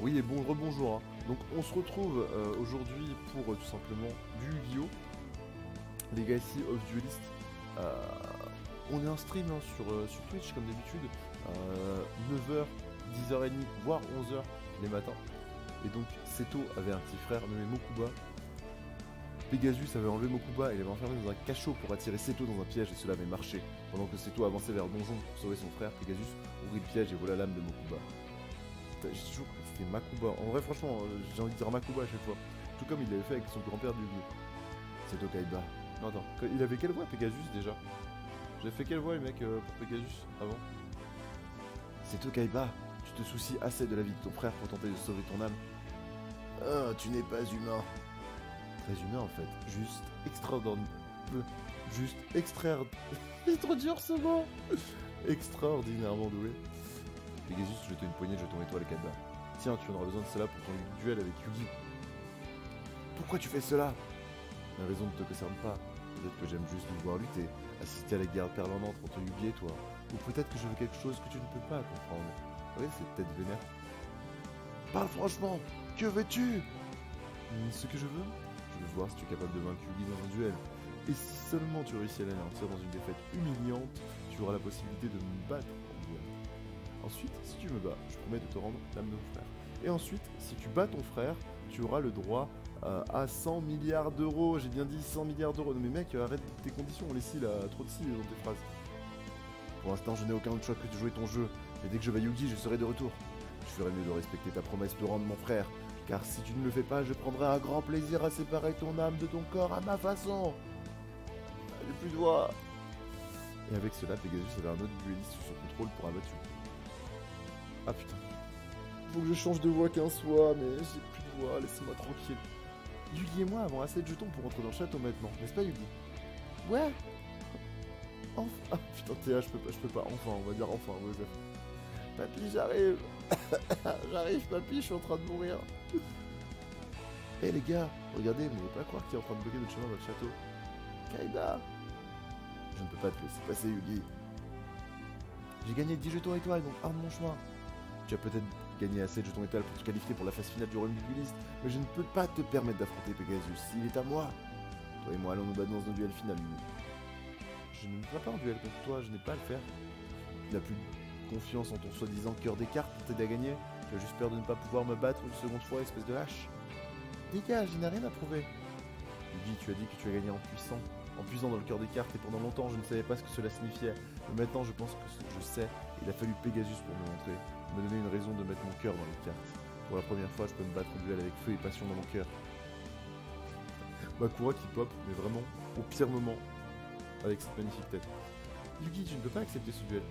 Oui et bon rebonjour. hein. Donc on se retrouve euh, aujourd'hui pour euh, tout simplement du Yu-Gi-Oh! Legacy of Duelist. Euh, on est en stream hein, sur, sur Twitch comme d'habitude. 9h, 10h30, voire 11h les matins. Et donc Seto avait un petit frère nommé Mokuba. Pegasus avait enlevé Mokuba et l'avait enfermé dans un cachot pour attirer Seto dans un piège et cela avait marché. Pendant que Seto avançait vers le donjon pour sauver son frère, Pegasus ouvrit le piège et vola l'âme de Mokuba. J'ai toujours c'était Makuba. En vrai, franchement, euh, j'ai envie de dire Makuba à chaque fois. Tout comme il l'avait fait avec son grand-père du vieux. Seto Kaiba. Non, attends. Il avait quelle voix Pegasus déjà? J'ai fait quelle voix le mec euh, pour Pegasus avant? Seto Kaiba, tu te soucies assez de la vie de ton frère pour tenter de sauver ton âme. Oh, tu n'es pas humain. Très humain en fait. Juste extraordinaire. Juste extraire. C'est trop dur ce mot Extraordinairement doué. Pegasus jeta une poignée de jetons étoiles Kaiba. Tiens, tu en auras besoin de cela pour ton duel avec Yugi. Pourquoi tu fais cela? La raison ne te concerne pas. Peut-être que j'aime juste vous voir lutter, assister à la guerre permanente entre Yugi et toi. Ou peut-être que je veux quelque chose que tu ne peux pas comprendre. Oui, c'est peut-être vénère. Parle franchement Que veux-tu? Hmm, Ce que je veux? Je veux voir si tu es capable de vaincre Yugi dans un duel. Et si seulement tu réussis à l'anéantir dans une défaite humiliante, tu auras la possibilité de me battre. Ensuite, si tu me bats, je promets de te rendre l'âme de mon frère. Et ensuite, si tu bats ton frère, tu auras le droit euh, à 100 milliards d'euros. J'ai bien dit 100 milliards d'euros. Non mais mec, euh, arrête tes conditions, les si là, trop de si dans tes phrases. Pour l'instant, je n'ai aucun autre choix que de jouer ton jeu. Mais dès que je vais Yugi, je serai de retour. Je ferai mieux de respecter ta promesse de rendre mon frère. Car si tu ne le fais pas, je prendrai un grand plaisir à séparer ton âme de ton corps à ma façon. J'ai plus de voix. Et avec cela, Pegasus avait un autre dueliste sous son contrôle pour abattre Yugi. Ah putain. Faut que je change de voix qu'un soit, mais j'ai plus de voix, laissez-moi tranquille. Yugi et moi avons assez de jetons pour rentrer dans le château maintenant, n'est-ce pas Yugi? Ouais Enfin Ah putain Théa, je peux pas, je peux pas, enfin, on va dire enfin, Papy, j'arrive J'arrive, papy, je suis en train de mourir Eh les gars, regardez, vous n'allez pas croire qu'il est en train de bloquer notre chemin dans le château. Kaiba Je ne peux pas te laisser passer, Yugi. J'ai gagné 10 jetons étoiles, donc arme mon chemin. Tu as peut-être gagné assez de jetons étoiles pour te qualifier pour la phase finale du royaume du mais je ne peux pas te permettre d'affronter Pegasus. Il est à moi. Toi et moi allons nous battre dans un duel final. Je ne me pas en duel contre toi, je n'ai pas à le faire. Tu n'as plus confiance en ton soi-disant cœur des cartes pour t'aider à gagner. Tu as juste peur de ne pas pouvoir me battre une seconde fois, espèce de hache. Dégage, il n'a rien à prouver. Yugi, tu as dit que tu as gagné en puissant. En puisant dans le cœur des cartes et pendant longtemps je ne savais pas ce que cela signifiait. Mais maintenant je pense que je sais, il a fallu Pegasus pour me montrer. Me donner une raison de mettre mon cœur dans les cartes. Pour la première fois je peux me battre en duel avec feu et passion dans mon cœur. Bakura qui pop, mais vraiment au pire moment, avec cette magnifique tête. Yugi, tu ne peux pas accepter ce duel.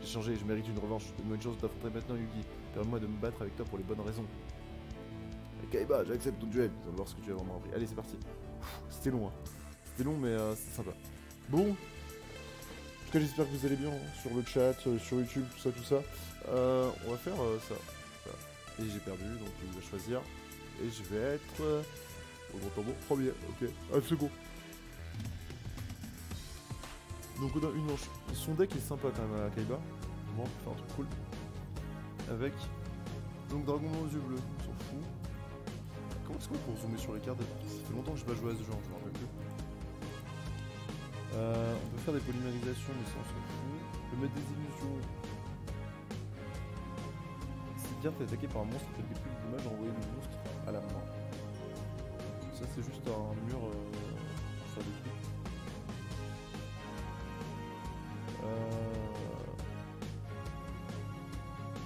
J'ai changé, je mérite une revanche. Donne-moi une chance d'affronter maintenant Yugi. Permets-moi de me battre avec toi pour les bonnes raisons. Kaiba, j'accepte ton duel. Nous allons voir ce que tu as vraiment appris. Allez, c'est parti. C'était long, hein. C'était long, mais euh, c'est sympa. Bon. Tout cas, j'espère que vous allez bien hein, sur le chat, euh, sur YouTube, tout ça, tout ça. Euh, on va faire euh, ça. Et j'ai perdu, donc je vais choisir. Et je vais être. Euh, au grand tambour, premier, ok. Ah, second. Donc on a une manche. Son deck est sympa quand même à Kaiba. Peut faire un truc cool. Avec. Donc Dragon aux yeux bleus, on s'en fout. Comment est-ce qu'on pour zoomer sur les cartes Ça fait longtemps que je n'ai pas joué à ce genre, je me rappelle plus. Euh, on peut faire des polymérisations, mais ça on s'en fout. Peut mettre des illusions. Si une carte est attaquée par un monstre, fait des plus à envoyer le monstre à la main. Ça c'est juste un mur euh, pour faire des trucs. Euh...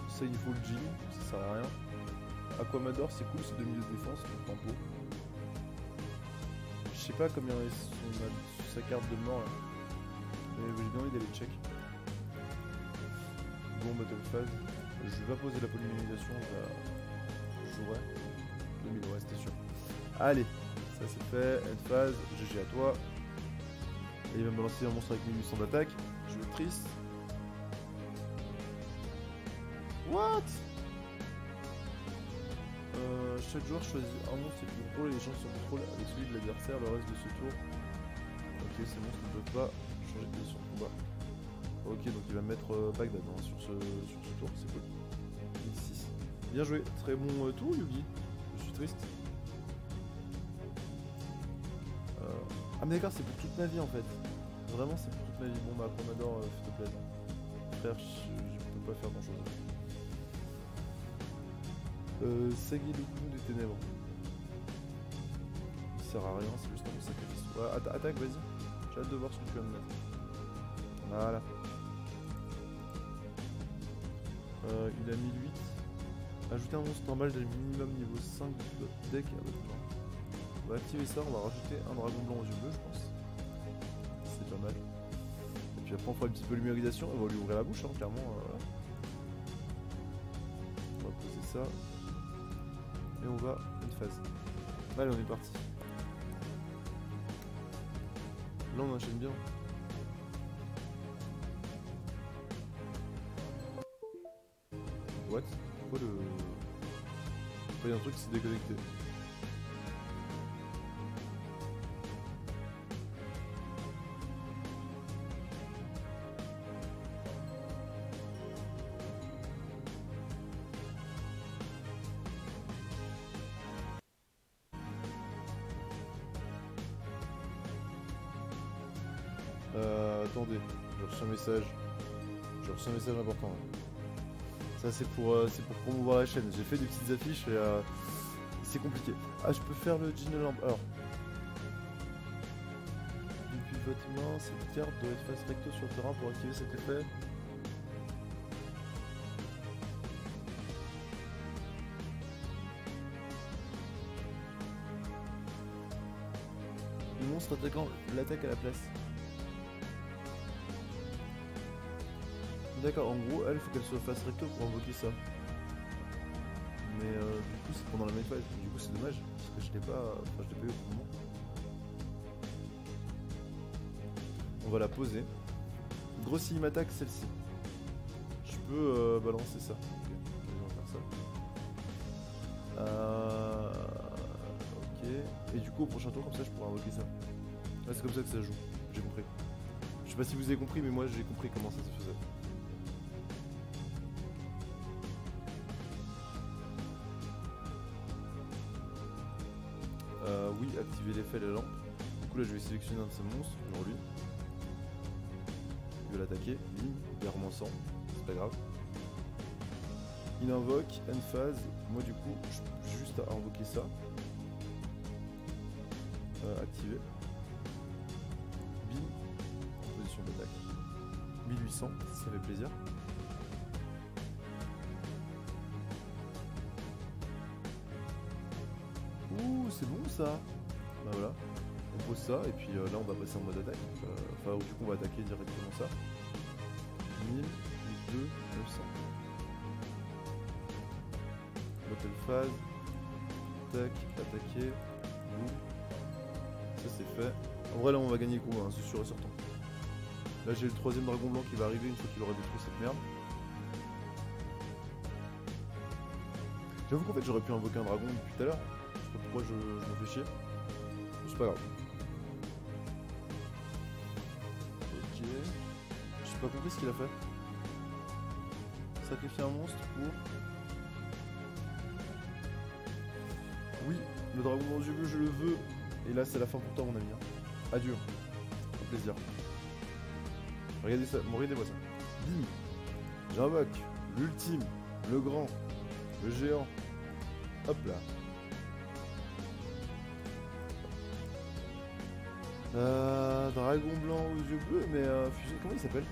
Ça il faut le Jin, ça sert à rien. Aquamador c'est cool, c'est 2 milieux de défense, le tempo. Je sais pas combien est son, sa carte de mort là. Mais j'ai bien envie d'aller check. Bon battle phase. Je vais pas poser la polymérisation, je la jouerai. 2000, ouais c'était sûr. Allez, ça c'est fait, end phase, GG à toi. Et il va me lancer un monstre avec 1800 d'attaque. Je vais triste. What? Euh, Chaque joueur choisit un monstre et contrôle et les chances sur contrôle avec celui de l'adversaire le reste de ce tour. Ok, ces monstres ne peuvent pas changer de position de combat. Ok, donc il va mettre euh, Bagdad hein, sur, ce, tour, c'est cool. 1006. Bien joué, très bon euh, tour Yugi. Je suis triste. Euh, Ah mais d'accord, c'est pour toute ma vie en fait. Vraiment c'est pour toute ma vie. Bon bah Commodore, s'il te plaît. Frère, je, je peux pas faire grand chose. Euh, Sagi des ténèbres. Il sert à rien, c'est juste un sacrifice. Ouais, atta- attaque, vas-y. J'ai hâte de voir ce que tu vas me mettre. Voilà. Euh, il a 1008. Ajouter un monstre normal de minimum niveau 5 de deck à votre main. On va activer ça, on va rajouter un dragon blanc aux yeux bleus, je pense. C'est pas mal. Et puis après, on fera un petit peu de numérisation, on va lui ouvrir la bouche, hein, clairement. euh. On va poser ça. Et on va une phase. Allez, on est parti. Là, on enchaîne bien. What? Pourquoi le. Pourquoi y a un truc qui s'est déconnecté? Message. J'ai reçu un message important. là. Ça c'est pour, euh, c'est pour promouvoir la chaîne. J'ai fait des petites affiches et euh, c'est compliqué. Ah, je peux faire le Gene Lamp. Alors. Depuis votre main, cette carte doit être face recto sur le terrain pour activer cet effet. Le monstre attaquant l'attaque à la place. D'accord, en gros, elle, faut qu'elle soit face recto pour invoquer ça. Mais euh, du coup, c'est pendant la même phase. Du coup, c'est dommage, parce que je l'ai pas. Enfin, je l'ai pas eu au moment. On va la poser. Grosse attaque, celle-ci. Je peux euh, balancer ça. Faire ça. Euh... Ok. Et du coup, au prochain tour, comme ça, je pourrai invoquer ça. Ouais, c'est comme ça que ça joue. J'ai compris. Je sais pas si vous avez compris, mais moi, j'ai compris comment ça se faisait. Activer l'effet de la lampe. Du coup là je vais sélectionner un de ces monstres, genre lui. Je vais l'attaquer, bim, il remonte sans, c'est pas grave. Il invoque, end phase, moi du coup j'ai juste à invoquer ça. Euh, activer. Bim, position d'attaque. 1800, ça fait plaisir. Ouh, c'est bon ça Bah voilà, on pose ça et puis euh, là on va passer en mode attaque. Euh, Enfin, du coup on va attaquer directement ça. 1000, 1002, 900. Battle phase. Tac, attaquer. Ça c'est fait. En vrai là on va gagner le combat, hein, c'est sûr et certain. Là j'ai le troisième dragon blanc qui va arriver une fois qu'il aura détruit cette merde. J'avoue qu'en fait j'aurais pu invoquer un dragon depuis tout à l'heure. Je sais pas pourquoi je, je me fais chier. C'est pas grave. Ok. J'ai pas compris ce qu'il a fait. Sacrifier un monstre pour. Oui, le dragon aux yeux bleus, je le veux. Et là, c'est la fin pour toi, mon ami. hein. Adieu. Au plaisir. Regardez ça, regardez-moi ça. Bim J'invoque l'ultime, le grand, le géant. Hop là. Euh, dragon blanc aux yeux bleus, mais euh, comment il s'appelle?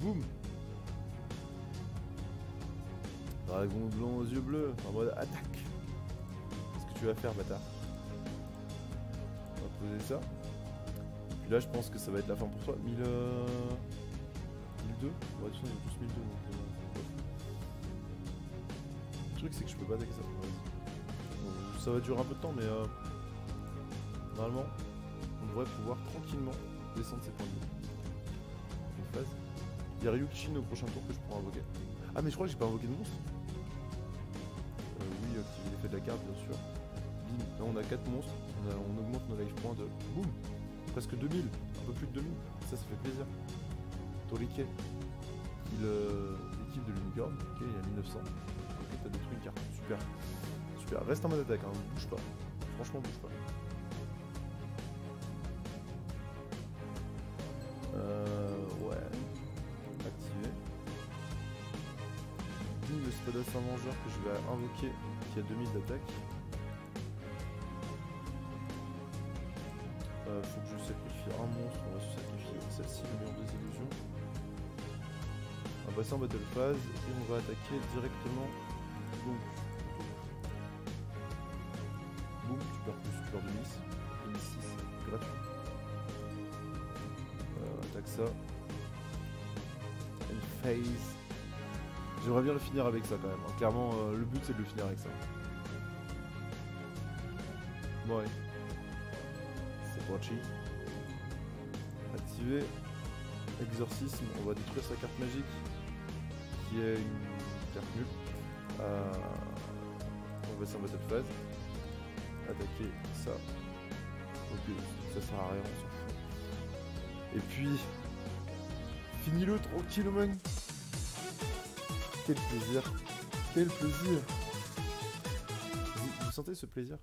Boum Dragon blanc aux yeux bleus, en mode attaque. Qu'est-ce que tu vas faire, bâtard? On va poser ça. Puis là, je pense que ça va être la fin pour toi. 1000... Euh... 1002 Ouais, de toute façon, ils ont tous 1002, donc... euh, truc, c'est que je peux pas attaquer ça. Bon, ça va durer un peu de temps, mais... Euh... Normalement, on devrait pouvoir tranquillement descendre ses points de vie. Une phase. Il y a Ryukshin au prochain tour que je pourrai invoquer. Ah, mais je crois que j'ai pas invoqué de monstre. Euh, oui, activer l'effet de la carte, bien sûr. Bim. Là, on a 4 monstres. On, augmente nos life points de. Boum Presque 2000. Un peu plus de 2000. ça, ça fait plaisir. Torike, l'équipe de l'unicorn, ok, il y a 1900. Super. Super, reste en mode attaque, hein, bouge pas. Franchement, bouge pas. Euh, ouais. Activé. Le Spadassin Vengeur que je vais invoquer, qui a 2000 d'attaque. Euh, faut que je sacrifie un monstre, on va se sacrifier celle-ci, le million des illusions. On va passer en battle phase et on va attaquer directement. J'aimerais bien le finir avec ça quand même. hein. Clairement, euh, le but c'est de le finir avec ça. Bon, ouais. C'est parti. Activer. Exorcisme, on va détruire sa carte magique qui est une carte nulle. Euh, on va passer en battle phase. Attaquer ça. Ok, ça sert à rien, s'en. Et puis, finis-le tranquillement. Quel plaisir. Quel plaisir. Vous, sentez ce plaisir?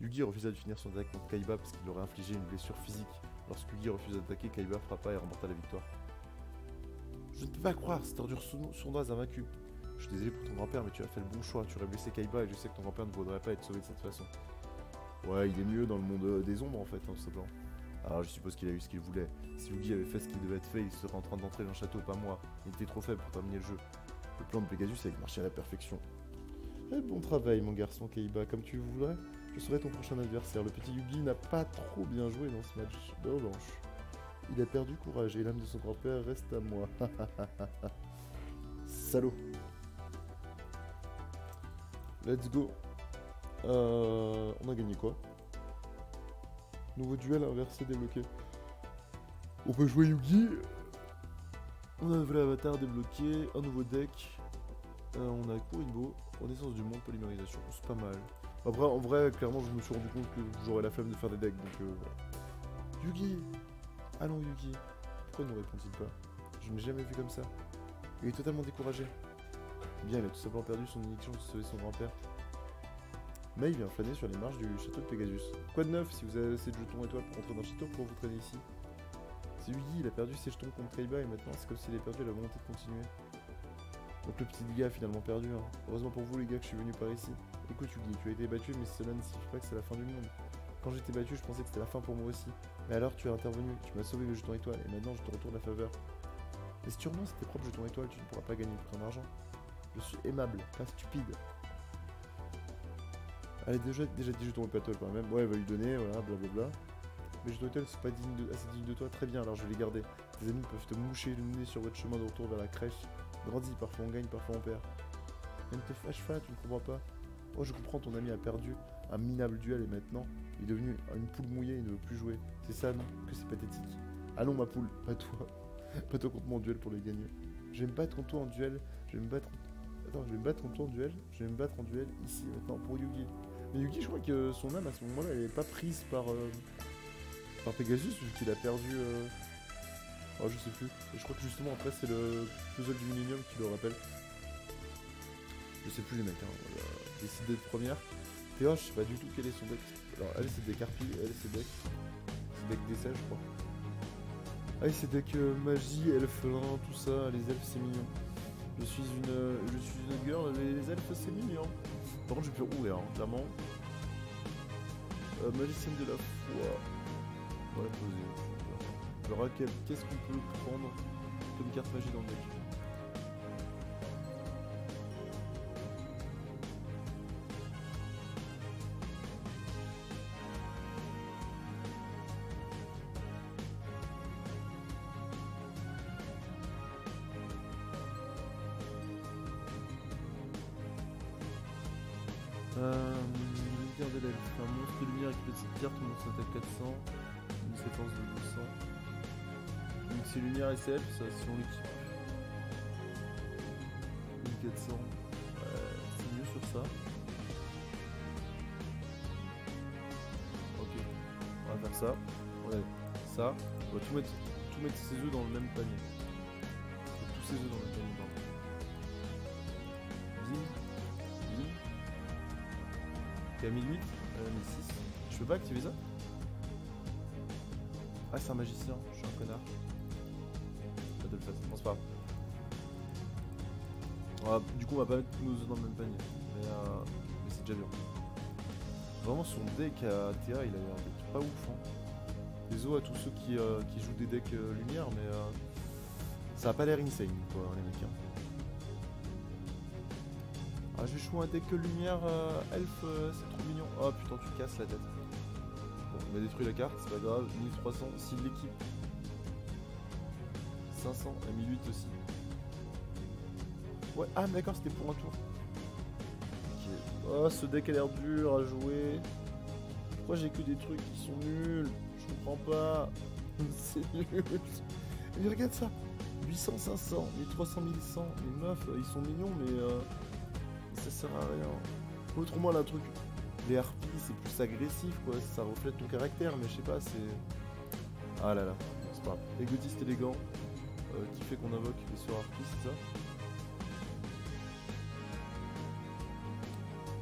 Yugi refusa de finir son attaque contre Kaiba parce qu'il aurait infligé une blessure physique. Lorsque Yugi refuse d'attaquer, Kaiba frappa et remporta la victoire. Je ne peux pas croire, cette ordure sourno- sournoise a vaincu. Je suis désolé pour ton grand-père, mais tu as fait le bon choix. Tu aurais blessé Kaiba et je sais que ton grand-père ne voudrait pas être sauvé de cette façon. Ouais, il est mieux dans le monde euh, des ombres en fait, hein, tout simplement. Alors je suppose qu'il a eu ce qu'il voulait. Si Yugi avait fait ce qui devait être fait, il serait en train d'entrer dans le château, pas moi. Il était trop faible pour terminer le jeu. Le plan de Pegasus avait marché à la perfection. Eh, bon travail, mon garçon Kaiba, comme tu voudrais. Je serai ton prochain adversaire. Le petit Yugi n'a pas trop bien joué dans ce match. De revanche, il a perdu courage et l'âme de son grand-père reste à moi. Salaud. Let's go. Euh, on a gagné quoi? Nouveau duel inversé débloqué. On peut jouer Yugi. On a un nouvel avatar débloqué, un nouveau deck. Euh, on a Kuribo, Renaissance du monde, polymérisation. C'est pas mal. Après, en vrai, clairement, je me suis rendu compte que j'aurais la flemme de faire des decks, donc euh. Yugi Allons, Yugi Pourquoi ne répond-il pas? Je n'ai jamais vu comme ça. Il est totalement découragé. Bien, il a tout simplement perdu son élection de sauver son grand-père. Mais il vient flâner sur les marches du château de Pegasus. Quoi de neuf Si vous avez assez de jetons étoiles pour entrer dans le château, pourquoi vous traînez ici? C'est Yugi, il a perdu ses jetons contre Kaiba et maintenant c'est comme s'il avait perdu la volonté de continuer. Donc le petit gars finalement perdu. hein. Heureusement pour vous les gars que je suis venu par ici. Écoute Yugi, tu as été battu mais cela ne signifie pas que c'est la fin du monde. Quand j'étais battu, je pensais que c'était la fin pour moi aussi. Mais alors tu es intervenu, tu m'as sauvé le jeton étoile et maintenant je te retourne la faveur. Mais si tu remontes tes propres jetons étoiles, tu ne pourras pas gagner ton argent. Je suis aimable, pas stupide. Allez, déjà, déjà des jetons étoiles quand même. Ouais, elle va lui donner, voilà, blablabla. Mais jetons étoiles, c'est pas digne de, assez digne de toi, très bien, alors je vais les garder. Tes amis peuvent te moucher le nez sur votre chemin de retour vers la crèche. Grandis, parfois on gagne, parfois on perd. Elle ne te fâche pas, tu ne comprends pas. Oh, je comprends, ton ami a perdu un minable duel et maintenant, il est devenu une poule mouillée, il ne veut plus jouer. C'est ça, non? Que c'est pathétique. Allons, ma poule, pas toi. pas toi contre moi en duel pour les gagner. Je vais me battre contre toi en duel. Je vais me battre. Attends, je vais me battre contre toi en duel. Je vais me battre en duel ici maintenant pour Yugi. Mais Yugi, je crois que son âme à ce moment-là, elle est pas prise par. euh, par Pegasus, vu qu'il a perdu. euh, Oh, je sais plus. Et je crois que justement après, c'est le puzzle du Millennium qui le rappelle. Je sais plus les mecs, hein. Voilà. Décidé de première. Théo, je sais pas du tout quel est son deck. Alors, elle, c'est deck harpie, elle, c'est deck. C'est deck d'essai, je crois. Ah, c'est deck euh, magie, elfelin, tout ça. Les elfes, c'est mignon. Je suis une, je suis une girl, les elfes, c'est mignon. Par contre, je plus rouler, hein, clairement. Euh, magicienne de la foi. On va la poser. Alors, qu'est-ce qu'on peut prendre comme carte magie dans le deck? Euh, de un monstre de lumière une petite carte, mon monstre attaque 400, une séquence de 200. Donc c'est lumière SF, ça si on l'équipe. 1400, ouais, c'est mieux sur ça. Ok, on va faire ça. Ouais, ça, on va tout mettre, tout mettre ses œufs dans le même panier. Tous ses œufs dans le même panier, pardon. T'es à 1008 euh, 1006. Je peux pas activer ça? Ah, c'est un magicien, je suis un connard. Pas de le faire, c'est pas va- du coup, on va pas mettre tous nos œufs dans le même panier. Mais, euh, mais c'est déjà bien. Vraiment, son deck à TA, il a l'air d'être pas ouf. Hein. Désolé à tous ceux qui, euh, jouent des decks euh, lumière, mais euh, ça a pas l'air insane, quoi, les mecs. hein. Ah, j'ai joué un deck lumière euh, elf, euh, c'est trop mignon. Oh putain, tu casses la tête. Bon, on a détruit la carte, c'est pas grave. 1300, si l'équipe. 500 et 1008 aussi. Ouais, ah, d'accord, c'était pour un tour. Ok. Oh, ce deck a l'air dur à jouer. Pourquoi j'ai que des trucs qui sont nuls? Je comprends pas. C'est nul. Mais regarde ça. 800, 500, 1300, 1100. Les meufs, euh, ils sont mignons, mais euh, ça sert à rien. Autrement, un truc. Les harpies, c'est plus agressif, quoi. Ça reflète ton caractère, mais je sais pas, c'est. Ah là là, c'est pas grave. Égotiste élégant, euh, qui fait qu'on invoque les sœurs harpies, c'est ça?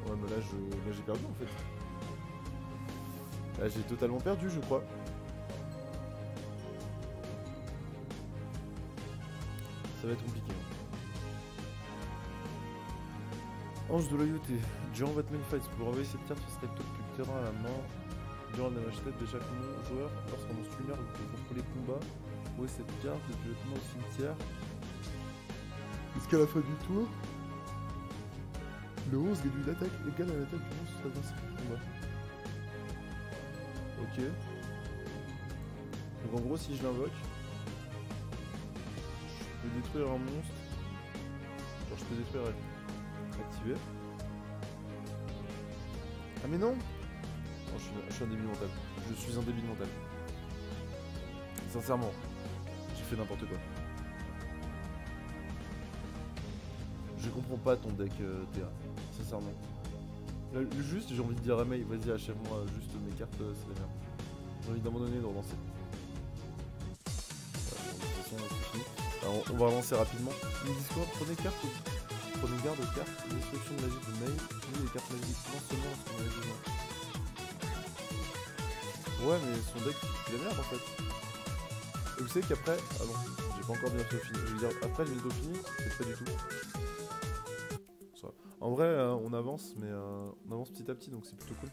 Ouais, mais là, je... là, j'ai perdu en fait. Là, j'ai totalement perdu, je crois. Ça va être compliqué. hein. Ange de loyauté. Durant Batman Fights, pour envoyer cette carte, ce serait top le terrain à la main. Durant la match de chaque mon- joueur, lorsqu'un monstre lumière vous pouvez contrôler le combat, jouer cette carte depuis le au cimetière? Jusqu'à la fin du tour, le 11 réduit l'attaque égale à l'attaque du monstre adverse du combat? Ok. Donc en gros, si je l'invoque, je peux détruire un monstre. Genre, je peux détruire elle. Activer. Ah mais non Non, je suis, un débile mental. Je suis un débile mental. Sincèrement, j'ai fait n'importe quoi. Je comprends pas ton deck euh, TA, sincèrement. Juste, j'ai envie de dire à May, vas-y, achève-moi juste mes cartes, euh, c'est la merde. J'ai envie d'abandonner et de relancer. De toute façon. Alors, on va relancer rapidement. Discord, prenez carte, prenez garde aux cartes, destruction de magie de May, utilisez les cartes magiques non en. Ouais, mais son deck, c'est la merde en fait. Et vous savez qu'après. Ah bon, j'ai pas encore bientôt fini. Je veux dire, après, j'ai bientôt fini, peut-être pas du tout. En vrai, euh, on avance, mais euh, on avance petit à petit, donc c'est plutôt cool.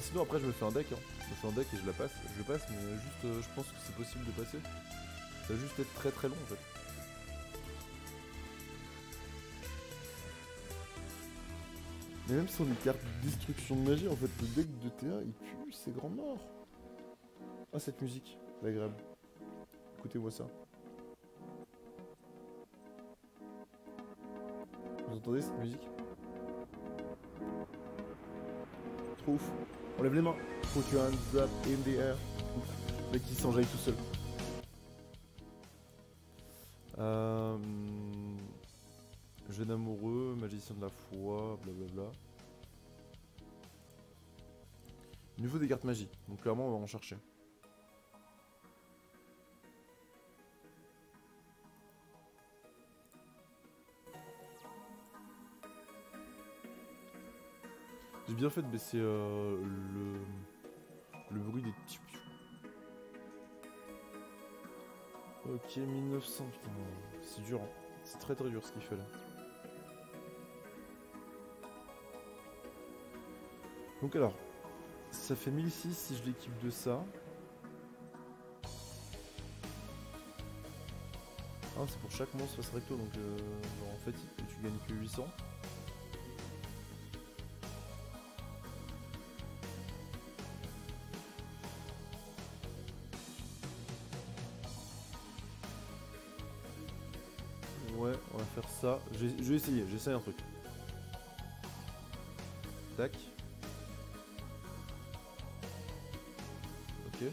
Sinon, après, je me fais un deck. Hein. Je me fais un deck et je la passe. Je passe, mais juste, euh, je pense que c'est possible de passer. Ça va juste être très très long en fait. Mais même si on est carte destruction de magie, en fait, le deck de TA il pue, c'est grand mort. Ah, cette musique, agréable. Écoutez-moi ça. Vous entendez cette musique? Trop ouf. Les mains. Put your hands up in the air. Le mec qui s'enjaille tout seul. Jeune amoureux, magicien de la foi, blablabla. Niveau des cartes magie. Donc clairement on va en chercher. J'ai bien fait de baisser euh, le, le bruit des petits Ok, 1900, putain, c'est dur. hein. C'est très très dur ce qu'il fait là. Donc alors, ça fait 1006 si je l'équipe de ça. Ah, c'est pour chaque monstre face recto, donc euh, en fait tu gagnes que 800. Ouais, on va faire ça. Je vais, je vais essayer, j'essaie un truc. Tac. Ok.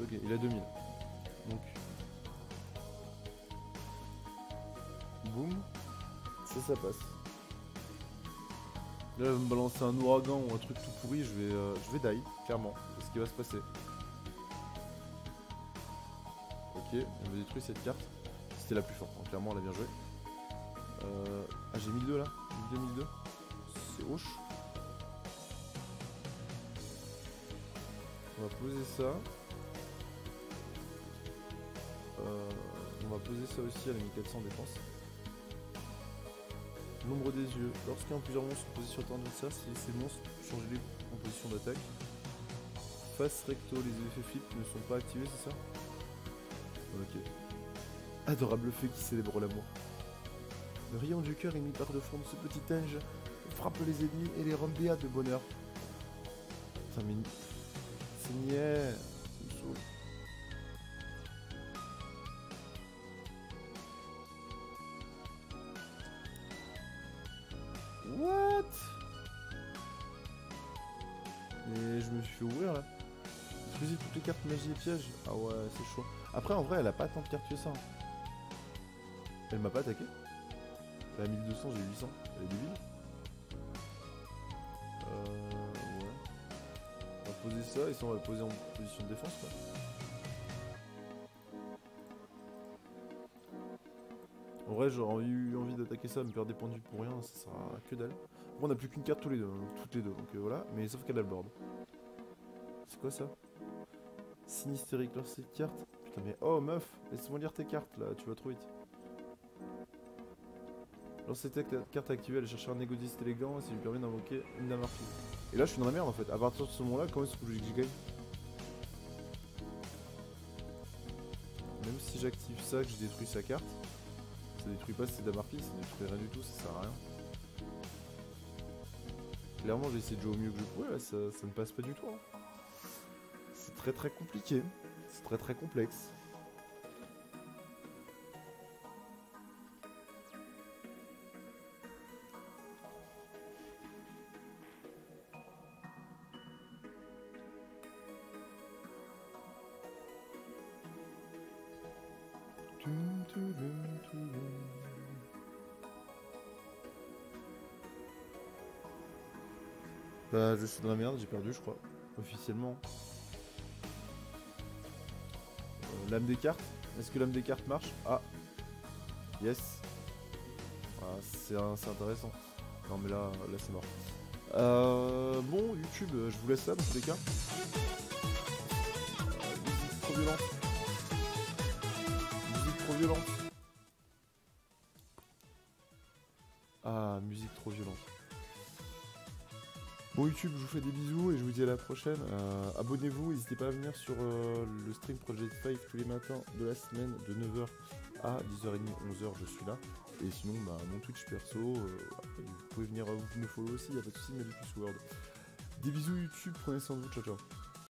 Ok, il a 2000. Donc. Boum. Ça, ça passe. Là, elle va me balancer un ouragan ou un truc tout pourri, je vais, euh, je vais die, clairement. C'est ce qui va se passer. Ok, on me détruit cette carte. C'était la plus forte, donc clairement, elle a bien joué. Euh... Ah, j'ai 1002 là 1002, 1002. C'est hoche. On va poser ça. Euh, on va poser ça aussi à la 1400 défense. L'ombre des yeux. Lorsqu'un plusieurs monstres sont posés sur terrain de ça, si ces monstres changent les en position d'attaque. Face recto, les effets flip ne sont pas activés, c'est ça? Ok. Adorable fée qui célèbre l'amour. Le rayon du cœur émis par de fond de ce petit ange frappe les ennemis et les rend béats de bonheur. Ça me saoule. What? Mais je me suis fait ouvrir là. Toutes les cartes magie et pièges. Ah ouais, c'est chaud. Après, en vrai, elle a pas tant de cartes que ça. Elle m'a pas attaqué. A 1200, j'ai 800. Elle est débile. Euh. On va poser ça et ça, on va le poser en position de défense quoi. En vrai, j'aurais eu envie d'attaquer ça, me perdre des points de vue pour rien, ça sera que dalle. Bon, on a plus qu'une carte tous les deux, hein, toutes les deux, donc euh, voilà, mais sauf qu'elle a le board. C'est quoi ça? Sinistérique, lance cette carte? Putain, mais oh meuf, laisse-moi lire tes cartes là, tu vas trop vite. Lorsque cette carte activée, elle chercher un égodiste élégant et ça lui permet d'invoquer une dame. Et là, je suis dans la merde en fait. À partir de ce moment-là, comment est-ce que je gagne? Même si j'active ça, que je détruis sa carte, ça détruit pas c'est Damarpi, ça détruit rien du tout, ça sert à rien. Clairement, j'ai essayé de jouer au mieux que je pouvais, là, ça, ça ne passe pas du tout. hein. C'est très très compliqué, c'est très très complexe. Je suis dans la merde, j'ai perdu, je crois. Officiellement. Euh, L'âme des cartes Est-ce que l'âme des cartes marche? Ah Yes ah, C'est intéressant. Non, mais là, là c'est mort. Euh, bon, YouTube, je vous laisse là dans tous les cas. Euh, musique trop violente. Musique trop violente. YouTube, je vous fais des bisous et je vous dis à la prochaine. Euh, Abonnez-vous, n'hésitez pas à venir sur euh, le stream Project 5 tous les matins de la semaine de 9h à 10h30, 11h, je suis là. Et sinon, bah, mon Twitch perso, euh, vous pouvez venir vous me follow aussi, y a pas de soucis, mais plus World. Des bisous YouTube, prenez soin de vous, ciao ciao.